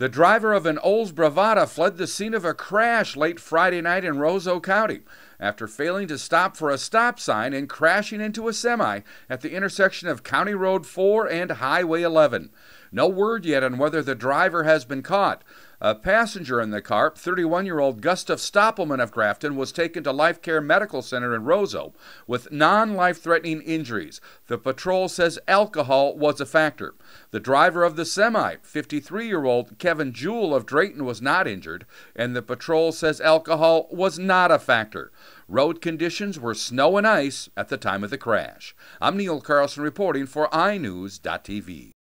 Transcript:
The driver of an Olds Bravada fled the scene of a crash late Friday night in Roseau County after failing to stop for a stop sign and crashing into a semi at the intersection of County Road 4 and Highway 11. No word yet on whether the driver has been caught. A passenger in the car, 31 year old Gustav Stoppelman of Grafton, was taken to Life Care Medical Center in Roseau with non life threatening injuries. The patrol says alcohol was a factor. The driver of the semi, 53 year old Kevin Jewell of Drayton, was not injured, and the patrol says alcohol was not a factor. Road conditions were snow and ice at the time of the crash. I'm Neil Carlson reporting for iNewZ.TV.